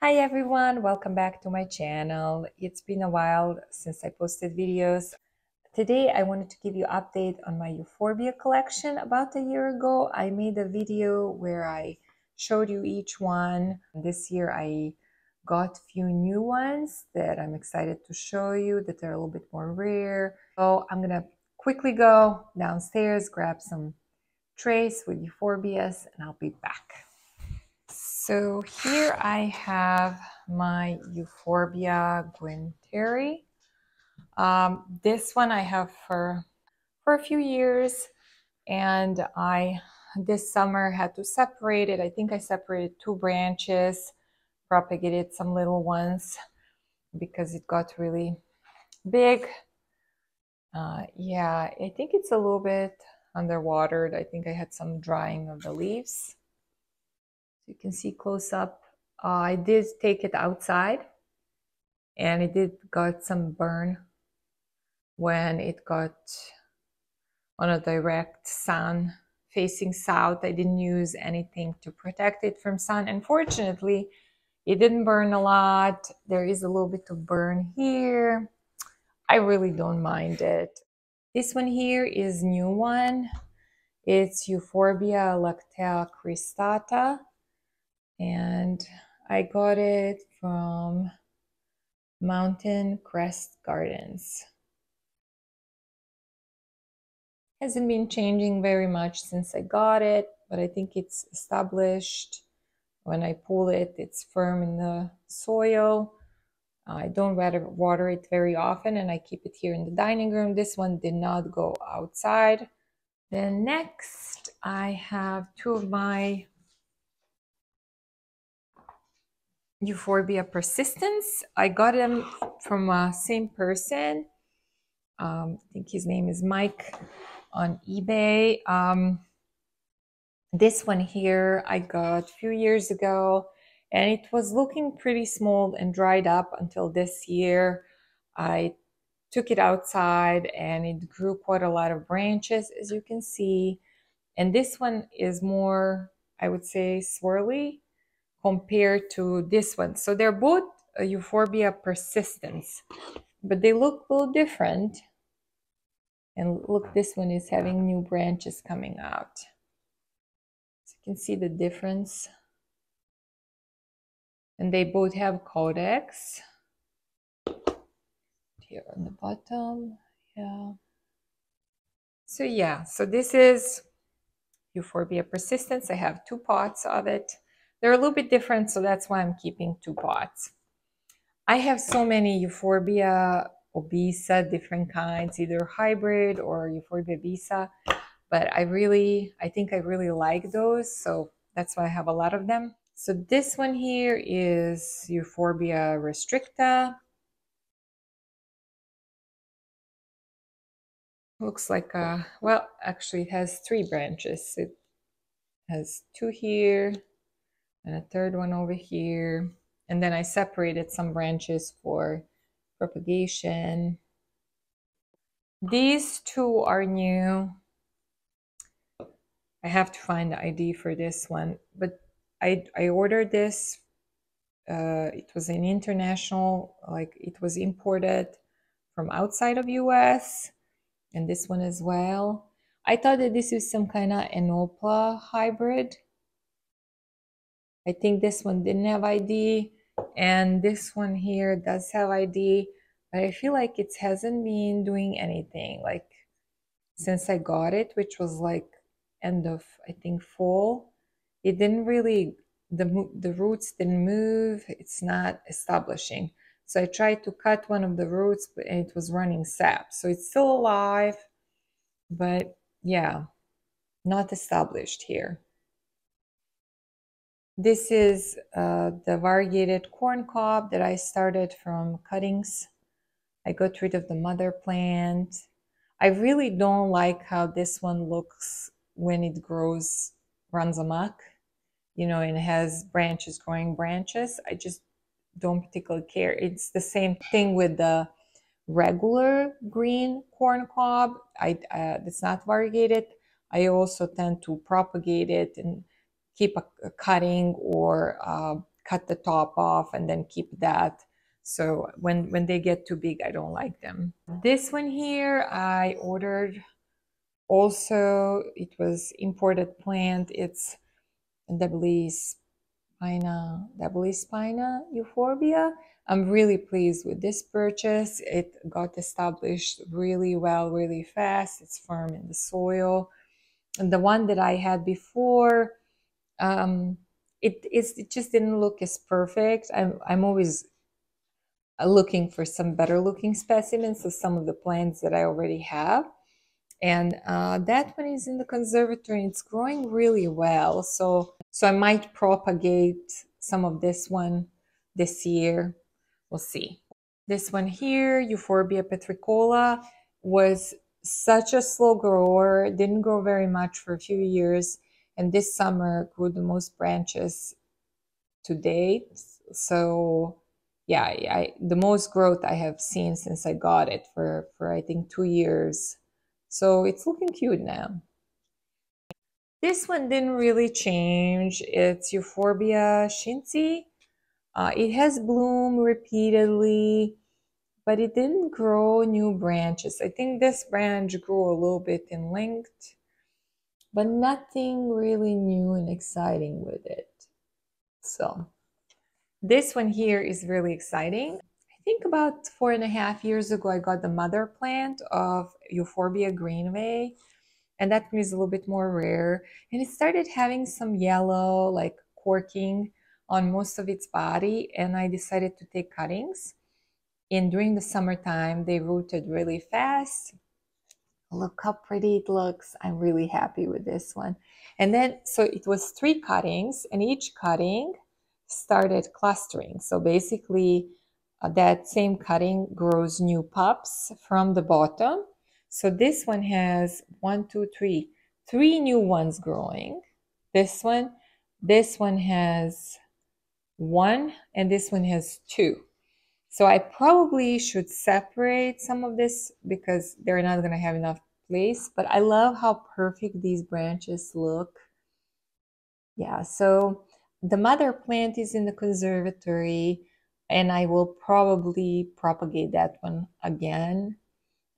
Hi everyone, welcome back to my channel. It's been a while since I posted videos. Today I wanted to give you an update on my Euphorbia collection. About a year ago, I made a video where I showed you each one. This year I got few new ones that I'm excited to show you that are a little bit more rare. So I'm gonna quickly go downstairs, grab some trays with Euphorbias, and I'll be back. So here I have my Euphorbia guentheri. Um, this one I have for for a few years, and I this summer had to separate it. I think I separated two branches, propagated some little ones because it got really big. Uh, yeah, I think it's a little bit underwatered. I think I had some drying of the leaves you can see close up. Uh, I did take it outside and it did got some burn when it got on a direct sun facing south. I didn't use anything to protect it from sun. Unfortunately, it didn't burn a lot. There is a little bit of burn here. I really don't mind it. This one here is new one. It's Euphorbia lactea cristata and I got it from Mountain Crest Gardens. Hasn't been changing very much since I got it, but I think it's established. When I pull it, it's firm in the soil. I don't water it very often and I keep it here in the dining room. This one did not go outside. Then next, I have two of my Euphorbia persistens. I got them from a same person. Um, I think his name is Mike on eBay. Um, this one here I got a few years ago and it was looking pretty small and dried up until this year. I took it outside and it grew quite a lot of branches as you can see. And this one is more, I would say, swirly compared to this one. So they're both Euphorbia persistens, but they look a little different. And look, this one is having new branches coming out. So you can see the difference. And they both have caudex. Here on the bottom, yeah. So yeah, so this is Euphorbia persistens. I have two pots of it. They're a little bit different, so that's why I'm keeping two pots. I have so many Euphorbia obesa, different kinds, either hybrid or Euphorbia obesa, but I really, I think I really like those, so that's why I have a lot of them. So this one here is Euphorbia restricta. Looks like a, well, actually it has three branches. It has two here, and a third one over here. And then I separated some branches for propagation. These two are new. I have to find the ID for this one, but I, I ordered this. Uh, it was an international, like it was imported from outside of US and this one as well. I thought that this is some kind of Enopla hybrid I think this one didn't have ID and this one here does have ID, but I feel like it hasn't been doing anything like since I got it, which was like end of, I think, fall. It didn't really, the, the roots didn't move. It's not establishing. So I tried to cut one of the roots and it was running sap. So it's still alive, but yeah, not established here. This is uh, the variegated corn cob that I started from cuttings. I got rid of the mother plant. I really don't like how this one looks when it grows, runs amok, you know, and has branches growing branches. I just don't particularly care. It's the same thing with the regular green corn cob. I, uh, it's not variegated. I also tend to propagate it and keep a, cutting or uh, cut the top off and then keep that. So when, when they get too big, I don't like them. This one here, I ordered also, it was imported plant. It's Double Spina, Double Spina Euphorbia. I'm really pleased with this purchase. It got established really well, really fast. It's firm in the soil. And the one that I had before, um, it, it just didn't look as perfect. I'm, I'm always uh, looking for some better looking specimens of some of the plants that I already have. And uh, that one is in the conservatory. and It's growing really well. So, so I might propagate some of this one this year. We'll see. This one here, Euphorbia petricola, was such a slow grower, didn't grow very much for a few years, and this summer grew the most branches to date. So yeah, I, the most growth I have seen since I got it for, for I think two years. So it's looking cute now. This one didn't really change. It's Euphorbia schinzii. Uh, it has bloomed repeatedly but it didn't grow new branches. I think this branch grew a little bit in length, but nothing really new and exciting with it. So this one here is really exciting. I think about four and a half years ago, I got the mother plant of Euphorbia greenwayi, and that one is a little bit more rare. And it started having some yellow, like corking on most of its body, and I decided to take cuttings and during the summertime, they rooted really fast. Look how pretty it looks. I'm really happy with this one. And then, so it was three cuttings, and each cutting started clustering. So basically, uh, that same cutting grows new pups from the bottom. So this one has one, two, three, three new ones growing. This one, this one has one, and this one has two. So I probably should separate some of this because they're not going to have enough place. But I love how perfect these branches look. Yeah, so the mother plant is in the conservatory and I will probably propagate that one again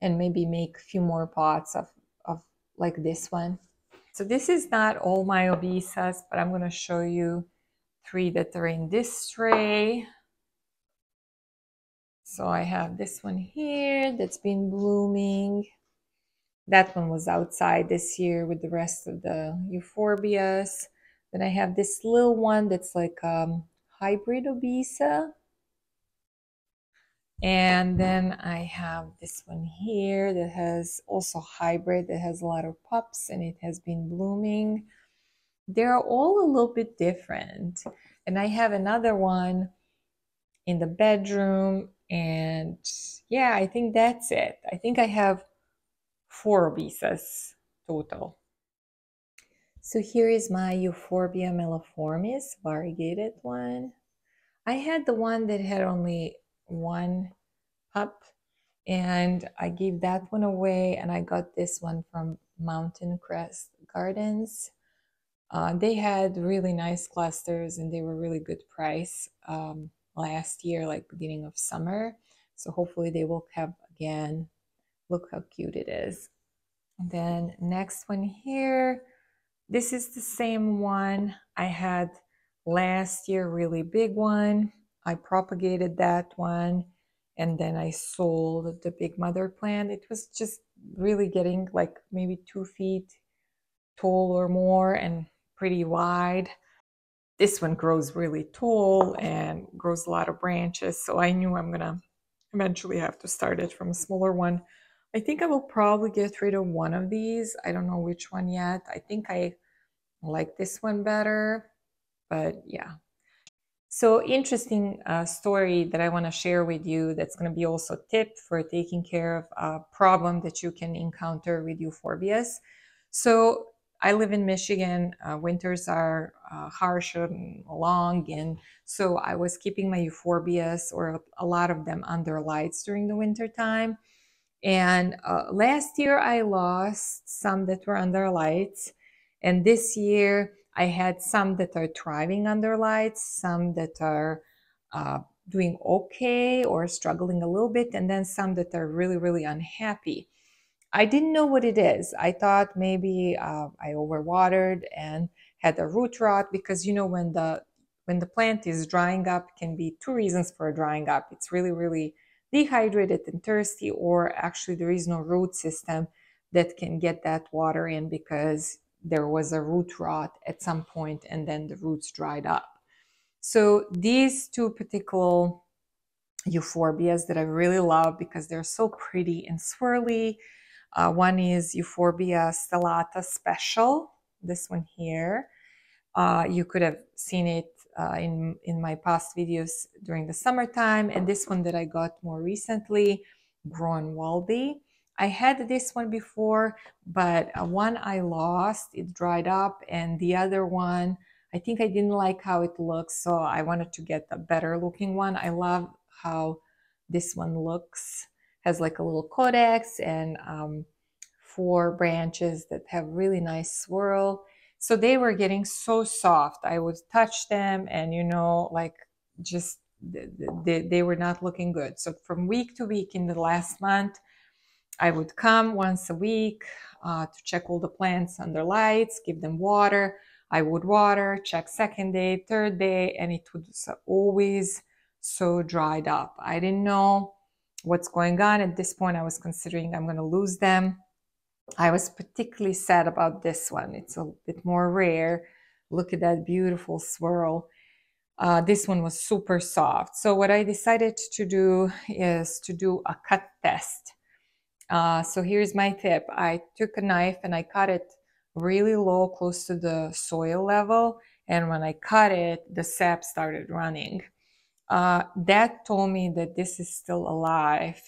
and maybe make a few more pots of, of like this one. So this is not all my obesas, but I'm going to show you three that are in this tray. So I have this one here that's been blooming. That one was outside this year with the rest of the euphorbias. Then I have this little one that's like um, hybrid obesa. And then I have this one here that has also hybrid that has a lot of pups and it has been blooming. They're all a little bit different. And I have another one in the bedroom and yeah, I think that's it. I think I have four visas total. So here is my Euphorbia meloformis variegated one. I had the one that had only one pup and I gave that one away and I got this one from Mountain Crest Gardens. Uh, they had really nice clusters and they were really good price. Um, last year, like beginning of summer. So hopefully they will have again. Look how cute it is. And then next one here, this is the same one I had last year, really big one. I propagated that one and then I sold the big mother plant. It was just really getting like maybe two feet tall or more and pretty wide. This one grows really tall and grows a lot of branches. So I knew I'm to eventually have to start it from a smaller one. I think I will probably get rid of one of these. I don't know which one yet. I think I like this one better, but yeah. So interesting uh, story that I want to share with you that's going to be also tip for taking care of a problem that you can encounter with euphorbias. So I live in Michigan. Uh, winters are uh, harsh and long, and so I was keeping my euphorbias or a lot of them under lights during the winter time. And uh, last year I lost some that were under lights, and this year I had some that are thriving under lights, some that are uh, doing okay or struggling a little bit, and then some that are really, really unhappy. I didn't know what it is. I thought maybe uh, I overwatered and had a root rot because you know when the when the plant is drying up can be two reasons for drying up. It's really really dehydrated and thirsty or actually there is no root system that can get that water in because there was a root rot at some point and then the roots dried up. So these two particular euphorbias that I really love because they're so pretty and swirly. Uh, one is Euphorbia stellata special, this one here. Uh, you could have seen it uh, in, in my past videos during the summertime. And this one that I got more recently, Groenewaldii. I had this one before, but uh, one I lost, it dried up, and the other one, I think I didn't like how it looks, so I wanted to get a better looking one. I love how this one looks, has like a little caudex and um, four branches that have really nice swirl. So they were getting so soft. I would touch them and, you know, like just they, they were not looking good. So from week to week in the last month, I would come once a week uh, to check all the plants under lights, give them water. I would water, check second day, third day, and it was always so dried up. I didn't know what's going on. At this point, I was considering I'm going to lose them. I was particularly sad about this one. It's a bit more rare. Look at that beautiful swirl. Uh, this one was super soft. So what I decided to do is to do a cut test. Uh, so here's my tip. I took a knife and I cut it really low, close to the soil level. And when I cut it, the sap started running. Uh, that told me that this is still alive.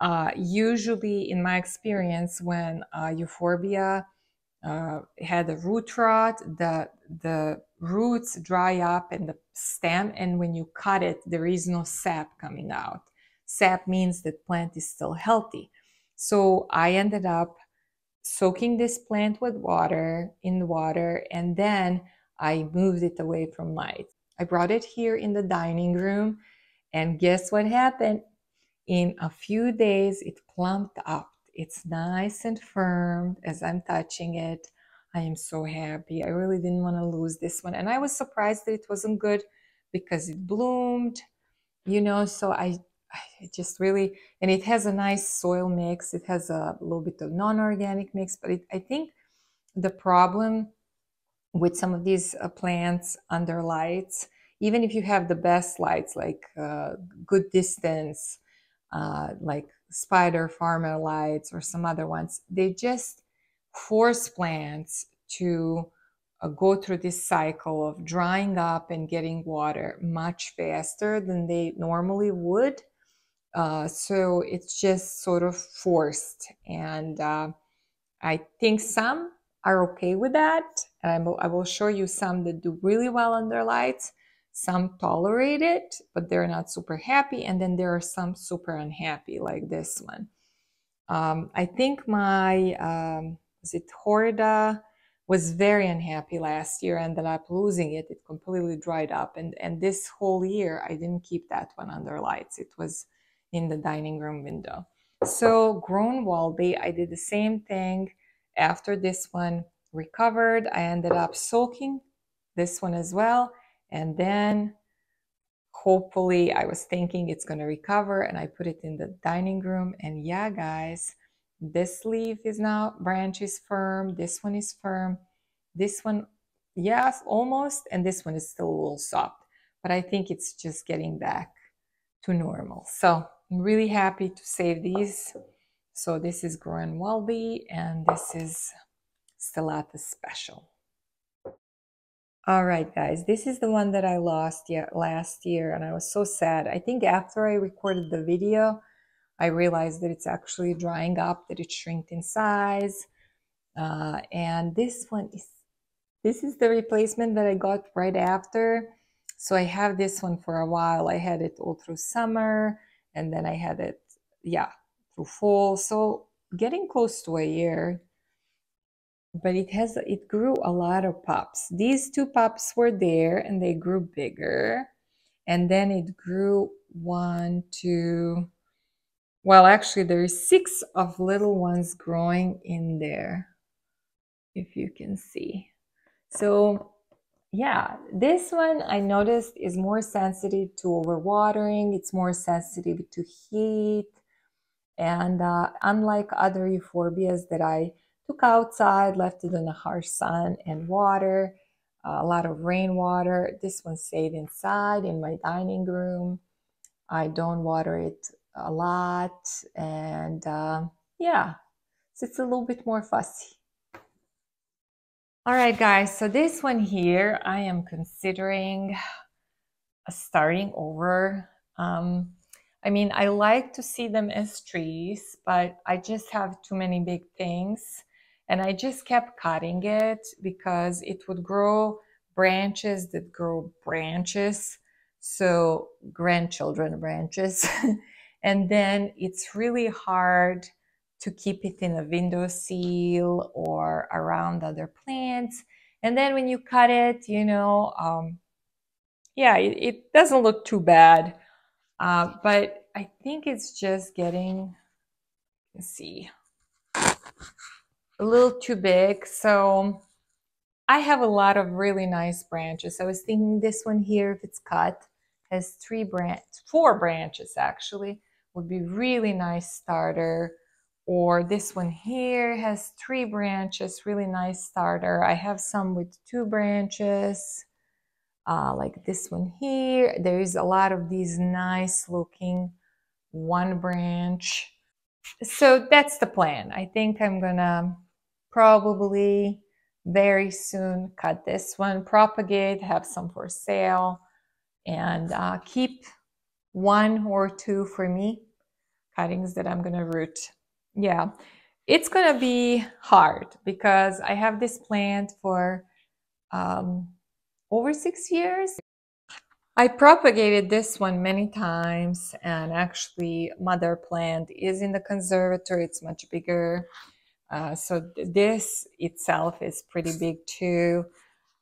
Uh, usually, in my experience, when uh, euphorbia uh, had a root rot, the the roots dry up and the stem, and when you cut it, there is no sap coming out. Sap means that plant is still healthy. So I ended up soaking this plant with water in the water, and then I moved it away from light. I brought it here in the dining room, and guess what happened? In a few days, it plumped up. It's nice and firm as I'm touching it. I am so happy. I really didn't want to lose this one. And I was surprised that it wasn't good because it bloomed, you know, so I, I just really, and it has a nice soil mix. It has a little bit of non-organic mix, but it, I think the problem with some of these uh, plants under lights, even if you have the best lights, like uh, good distance, uh, like spider farmer lights or some other ones, they just force plants to uh, go through this cycle of drying up and getting water much faster than they normally would. Uh, so it's just sort of forced. And uh, I think some are okay with that. And I will, I will show you some that do really well under lights. Some tolerate it, but they're not super happy. And then there are some super unhappy, like this one. Um, I think my, um, was it Horda, was very unhappy last year, ended up losing it. It completely dried up. And, and this whole year, I didn't keep that one under lights. It was in the dining room window. So Groenewaldii, I did the same thing. After this one recovered, I ended up soaking this one as well and then hopefully I was thinking it's going to recover and I put it in the dining room. And yeah, guys, this leaf is now, branch is firm. This one is firm. This one, yes, almost. And this one is still a little soft. But I think it's just getting back to normal. So I'm really happy to save these. So this is Groenewaldii and this is Stellata Special. All right, guys, this is the one that I lost yet last year, and I was so sad. I think after I recorded the video, I realized that it's actually drying up, that it shrinked in size. Uh, and this one is, this is the replacement that I got right after. So I have this one for a while. I had it all through summer, and then I had it, yeah, through fall. So getting close to a year but it has it grew a lot of pups. These two pups were there and they grew bigger. And then it grew one, two, well, actually there's six of little ones growing in there, if you can see. So yeah, this one I noticed is more sensitive to overwatering. It's more sensitive to heat. And uh, unlike other euphorbias that I took outside, left it in the harsh sun and water, uh, a lot of rainwater. This one stayed inside in my dining room. I don't water it a lot. And uh, yeah, so it's a little bit more fussy. All right, guys, so this one here, I am considering starting over. Um, I mean, I like to see them as trees, but I just have too many big things. And I just kept cutting it because it would grow branches that grow branches. So grandchildren branches. and then it's really hard to keep it in a window sill or around other plants. And then when you cut it, you know, um, yeah, it, it, doesn't look too bad. Uh, but I think it's just getting, let's see, a little too big. So I have a lot of really nice branches. I was thinking this one here, if it's cut, has three branch, four branches actually, would be really nice starter. Or this one here has three branches, really nice starter. I have some with two branches, uh, like this one here. There is a lot of these nice looking one branch. So that's the plan. I think I'm gonna probably very soon cut this one, propagate, have some for sale, and uh, keep one or two for me cuttings that I'm gonna root. Yeah, it's gonna be hard because I have this plant for um, over six years. I propagated this one many times and actually mother plant is in the conservatory. It's much bigger. Uh, so th this itself is pretty big too.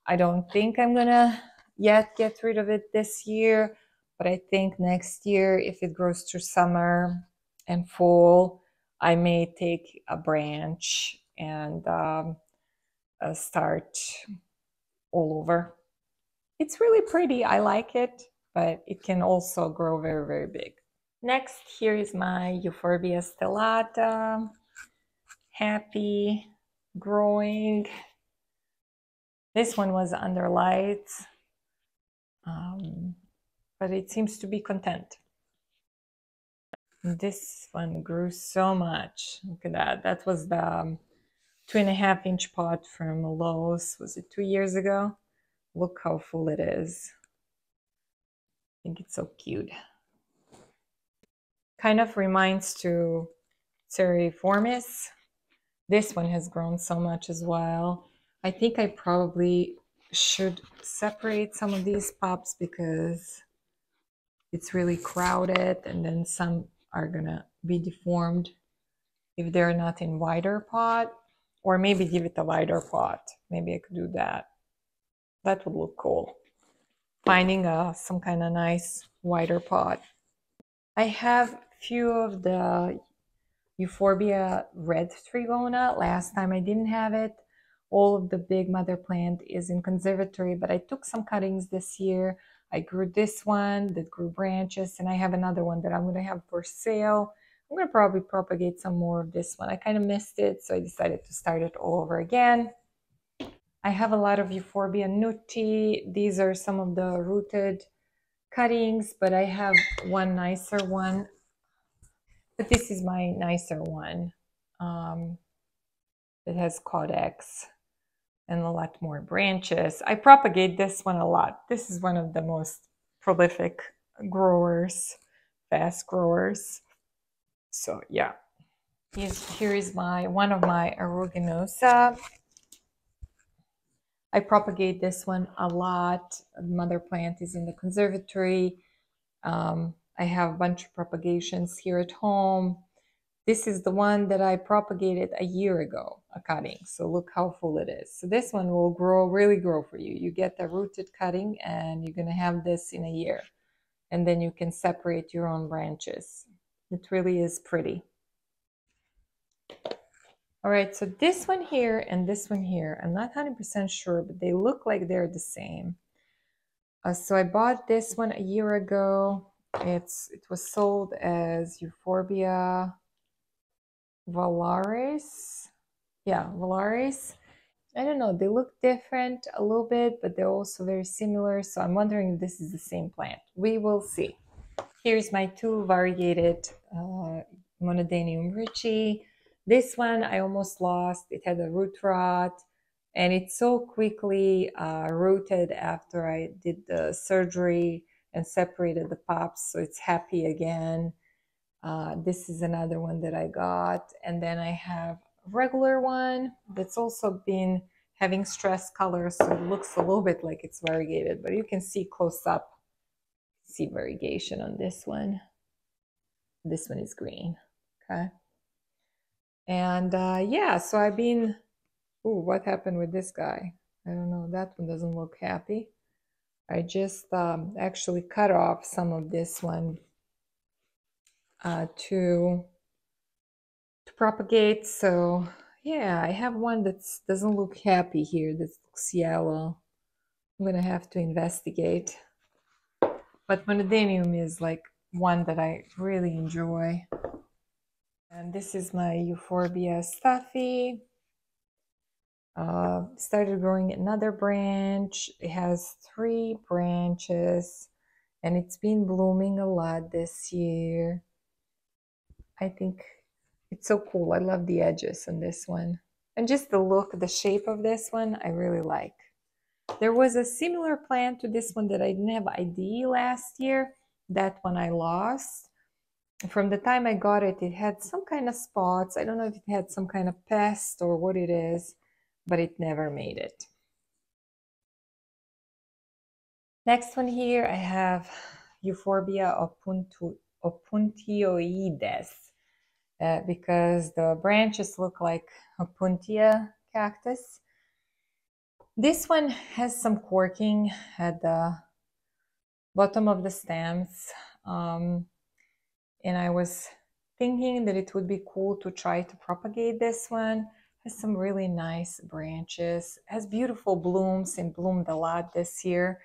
I don't think I'm gonna yet get rid of it this year, but I think next year, if it grows through summer and fall, I may take a branch and um, uh, start all over. It's really pretty. I like it, but it can also grow very, very big. Next, here is my Euphorbia stellata happy, growing. This one was under lights, um, but it seems to be content. This one grew so much. Look at that. That was the um, two and a half inch pot from Lowe's. Was it two years ago? Look how full it is. I think it's so cute. Kind of reminds to Cereiformis this one has grown so much as well. I think I probably should separate some of these pups because it's really crowded and then some are gonna be deformed if they're not in wider pot or maybe give it a wider pot. Maybe I could do that. That would look cool. Finding a, some kind of nice wider pot. I have a few of the Euphorbia red trigona. Last time I didn't have it. All of the big mother plant is in conservatory, but I took some cuttings this year. I grew this one that grew branches, and I have another one that I'm going to have for sale. I'm going to probably propagate some more of this one. I kind of missed it, so I decided to start it all over again. I have a lot of Euphorbia nutti. These are some of the rooted cuttings, but I have one nicer one but this is my nicer one um, that has caudex and a lot more branches. I propagate this one a lot. This is one of the most prolific growers, fast growers. So yeah, Here's, here is my one of my aeruginosa. I propagate this one a lot. Mother plant is in the conservatory. Um, I have a bunch of propagations here at home. This is the one that I propagated a year ago, a cutting. So look how full it is. So this one will grow, really grow for you. You get the rooted cutting and you're going to have this in a year. And then you can separate your own branches. It really is pretty. All right, so this one here and this one here, I'm not 100% sure, but they look like they're the same. Uh, so I bought this one a year ago. It's It was sold as Euphorbia Valaris. Yeah, Valaris. I don't know, they look different a little bit, but they're also very similar. So I'm wondering if this is the same plant. We will see. Here's my two variegated uh, Monadenium ritchiei. This one I almost lost. It had a root rot and it so quickly uh, rooted after I did the surgery and separated the pops. So it's happy again. Uh, this is another one that I got. And then I have a regular one that's also been having stress colors. So it looks a little bit like it's variegated, but you can see close up, see variegation on this one. This one is green, okay? And uh, yeah, so I've been, ooh, what happened with this guy? I don't know, that one doesn't look happy. I just um, actually cut off some of this one uh, to to propagate. So yeah, I have one that doesn't look happy here. That looks yellow. I'm gonna have to investigate. But monadenium is like one that I really enjoy. And this is my Euphorbia stuffy. Uh, started growing another branch. It has three branches and it's been blooming a lot this year. I think it's so cool. I love the edges on this one. And just the look, the shape of this one, I really like. There was a similar plant to this one that I didn't have ID last year. That one I lost. From the time I got it, it had some kind of spots. I don't know if it had some kind of pest or what it is, but it never made it. Next one here, I have Euphorbia opuntioides uh, because the branches look like Opuntia cactus. This one has some corking at the bottom of the stems. Um, and I was thinking that it would be cool to try to propagate this one. Has some really nice branches, has beautiful blooms and bloomed a lot this year.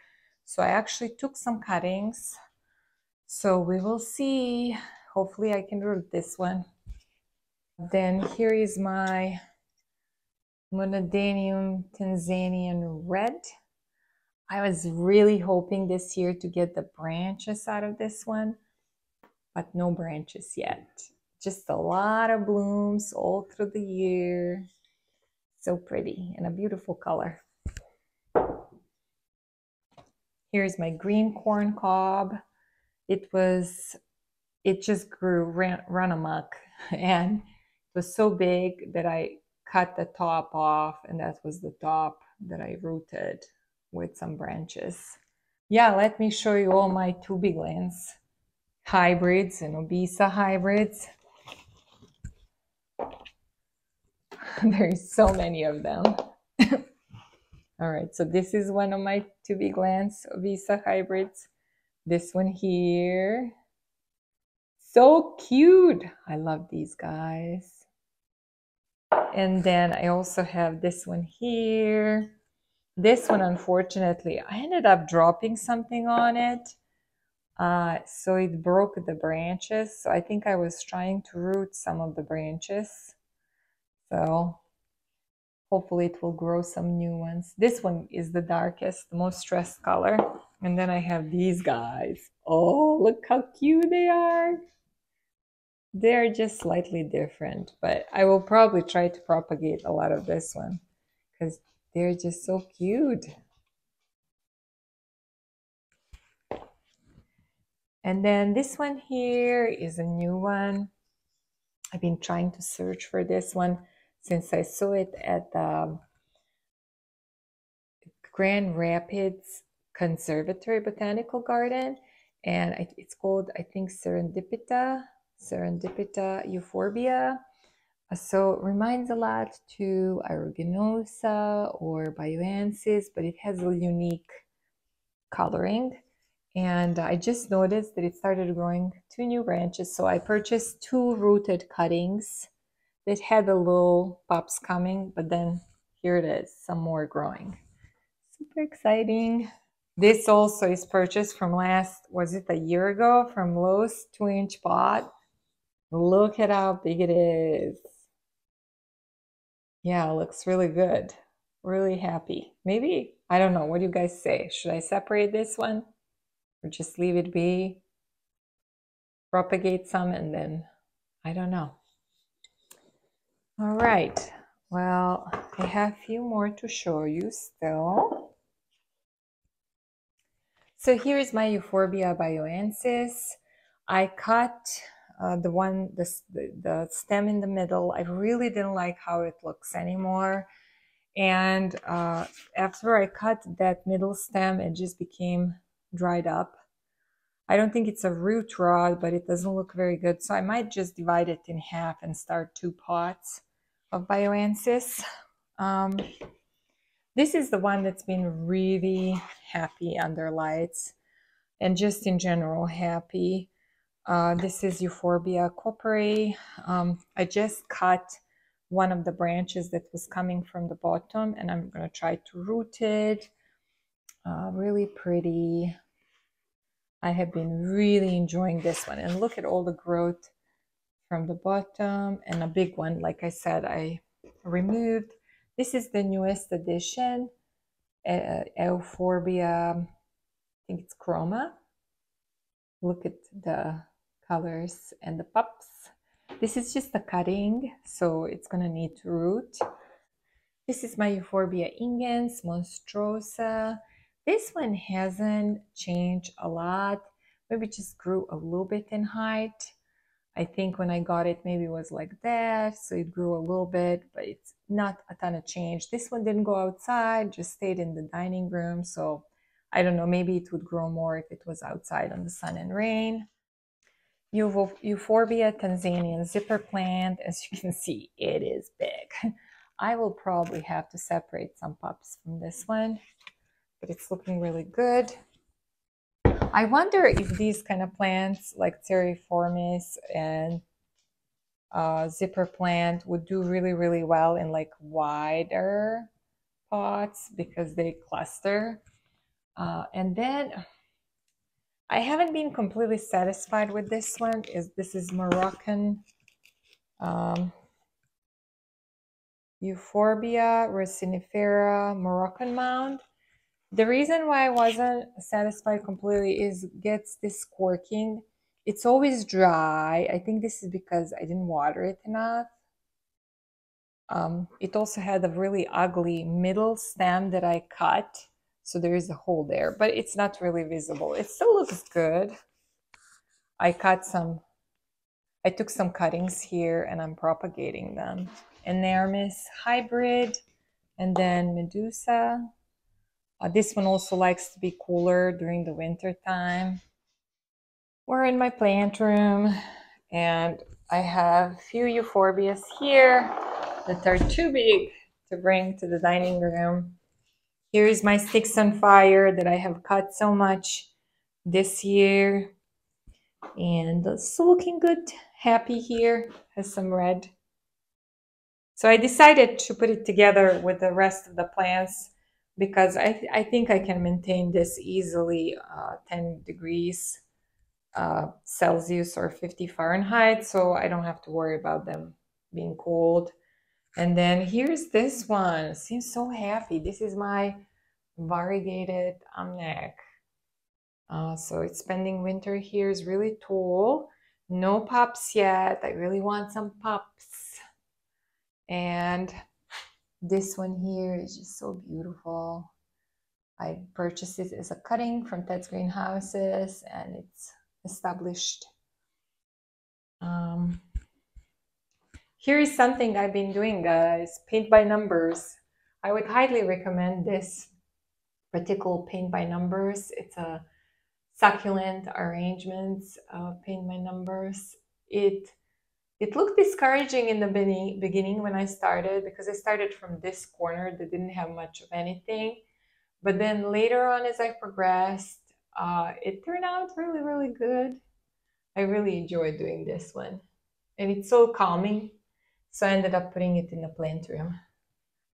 So I actually took some cuttings. So we will see. Hopefully I can root this one. Then here is my Monadenium Tanzanian Red. I was really hoping this year to get the branches out of this one, but no branches yet. Just a lot of blooms all through the year. So pretty and a beautiful color. Here's my green corn cob. It was, it just grew, ran, run amok. And it was so big that I cut the top off and that was the top that I rooted with some branches. Yeah, let me show you all my tubiglans hybrids and obesa hybrids. There's so many of them. all right, so this is one of my to be tubiglans obesa hybrids. This one here. So cute. I love these guys. And then I also have this one here. This one, unfortunately, I ended up dropping something on it. Uh, so it broke the branches. So I think I was trying to root some of the branches. So hopefully it will grow some new ones. This one is the darkest, the most stressed color. And then I have these guys. Oh, look how cute they are. They're just slightly different, but I will probably try to propagate a lot of this one because they're just so cute. And then this one here is a new one. I've been trying to search for this one since I saw it at the Grand Rapids Conservatory Botanical Garden. And it's called, I think, Serendipita Serendipita euphorbia. So it reminds a lot to aeruginosa or baioensis, but it has a unique coloring. And I just noticed that it started growing two new branches. So I purchased two rooted cuttings that had the little pops coming, but then here it is, some more growing. Super exciting. This also is purchased from last, was it a year ago, from Lowe's two inch pot. Look at how big it is. Yeah, looks really good. Really happy. Maybe, I don't know. What do you guys say? Should I separate this one or just leave it be? Propagate some and then, I don't know. All right. Well, I have a few more to show you still. So here is my Euphorbia baioensis. I cut uh, the one, the, the stem in the middle. I really didn't like how it looks anymore. And uh, after I cut that middle stem, it just became dried up. I don't think it's a root rod, but it doesn't look very good. So I might just divide it in half and start two pots of baioensis. Um, this is the one that's been really happy under lights and just in general happy. Uh, this is Euphorbia cooperi. Um, I just cut one of the branches that was coming from the bottom and I'm going to try to root it. Uh, really pretty. I have been really enjoying this one. And look at all the growth from the bottom and a big one. Like I said, I removed. This is the newest addition, uh, Euphorbia, I think it's Chroma. Look at the colors and the pups. This is just a cutting, so it's gonna need to root. This is my Euphorbia ingens monstrosa. This one hasn't changed a lot. Maybe just grew a little bit in height. I think when I got it, maybe it was like that. So it grew a little bit, but it's not a ton of change. This one didn't go outside, just stayed in the dining room. So I don't know, maybe it would grow more if it was outside on the sun and rain. Euphorbia Tanzanian zipper plant. As you can see, it is big. I will probably have to separate some pups from this one, but it's looking really good. I wonder if these kind of plants like Cereiformis and uh, zipper plant would do really, really well in like wider pots because they cluster. Uh, and then I haven't been completely satisfied with this one. Is This is Moroccan um, Euphorbia resinifera Moroccan mound. The reason why I wasn't satisfied completely is gets this corking. It's always dry. I think this is because I didn't water it enough. Um, it also had a really ugly middle stem that I cut so there is a hole there, but it's not really visible. It still looks good. I cut some, I took some cuttings here and I'm propagating them. Inermis hybrid and then Medusa. Uh, this one also likes to be cooler during the winter time. We're in my plant room and I have a few euphorbias here that are too big to bring to the dining room. Here is my sticks on fire that I have cut so much this year. And it's looking good, happy here, has some red. So I decided to put it together with the rest of the plants because I, th I think I can maintain this easily uh, 10 degrees uh, Celsius or 50 Fahrenheit. So I don't have to worry about them being cold. And then here's this one. Seems so happy. This is my variegated ammak. Uh, so it's spending winter here is really tall. No pups yet. I really want some pups. And this one here is just so beautiful. I purchased it as a cutting from Ted's Greenhouses and it's established. Um, here is something I've been doing, guys. Paint by numbers. I would highly recommend this particular paint by numbers. It's a succulent arrangements uh, paint by numbers. it it looked discouraging in the beginning when I started because I started from this corner that didn't have much of anything. But then later on, as I progressed, uh, it turned out really, really good. I really enjoyed doing this one. And it's so calming. So I ended up putting it in the plant room.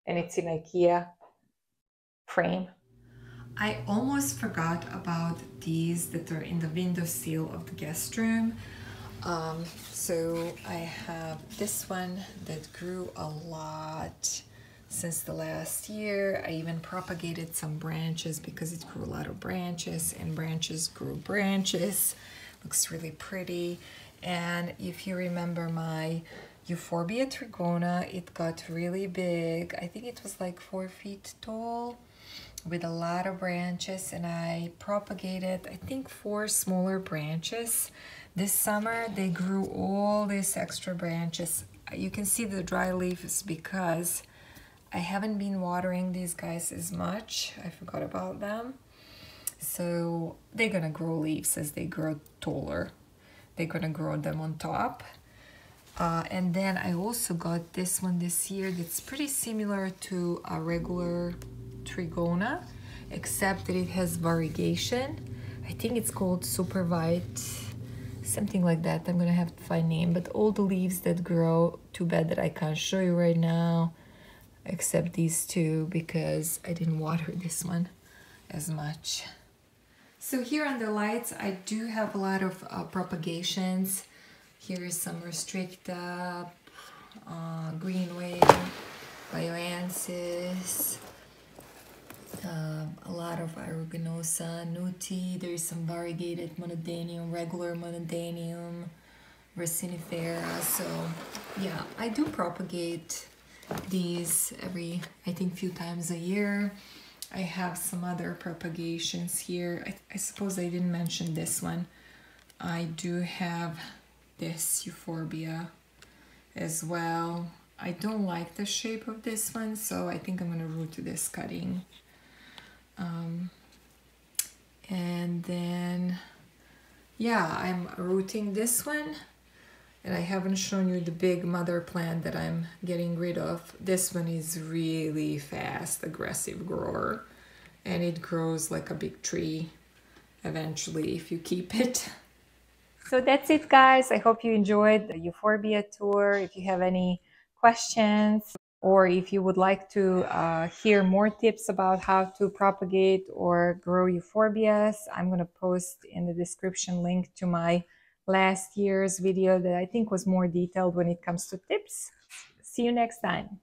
And it's in IKEA frame. I almost forgot about these that are in the windowsill of the guest room. Um, so I have this one that grew a lot since the last year. I even propagated some branches because it grew a lot of branches and branches grew branches. Looks really pretty. And if you remember my Euphorbia trigona, it got really big. I think it was like four feet tall with a lot of branches and I propagated I think four smaller branches this summer they grew all these extra branches. You can see the dry leaves because I haven't been watering these guys as much. I forgot about them. So they're gonna grow leaves as they grow taller. They're gonna grow them on top. Uh, and then I also got this one this year that's pretty similar to a regular trigona, except that it has variegation. I think it's called super white, something like that. I'm gonna have to find name, but all the leaves that grow, too bad that I can't show you right now, except these two because I didn't water this one as much. So here on the lights, I do have a lot of uh, propagations. Here is some restricta, uh, green wave, baioensis, um, a lot of aeruginosa, nuti, there's some variegated monadenium, regular monadenium, resinifera. So yeah, I do propagate these every, I think, few times a year. I have some other propagations here. I, I suppose I didn't mention this one. I do have this euphorbia as well. I don't like the shape of this one, so I think I'm gonna root this cutting. Um, and then, yeah, I'm rooting this one. And I haven't shown you the big mother plant that I'm getting rid of. This one is really fast, aggressive grower. And it grows like a big tree eventually if you keep it. So that's it guys. I hope you enjoyed the Euphorbia tour. If you have any questions, or if you would like to uh, hear more tips about how to propagate or grow euphorbias, I'm going to post in the description link to my last year's video that I think was more detailed when it comes to tips. See you next time.